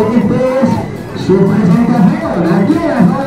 uno, desde su presentación aquí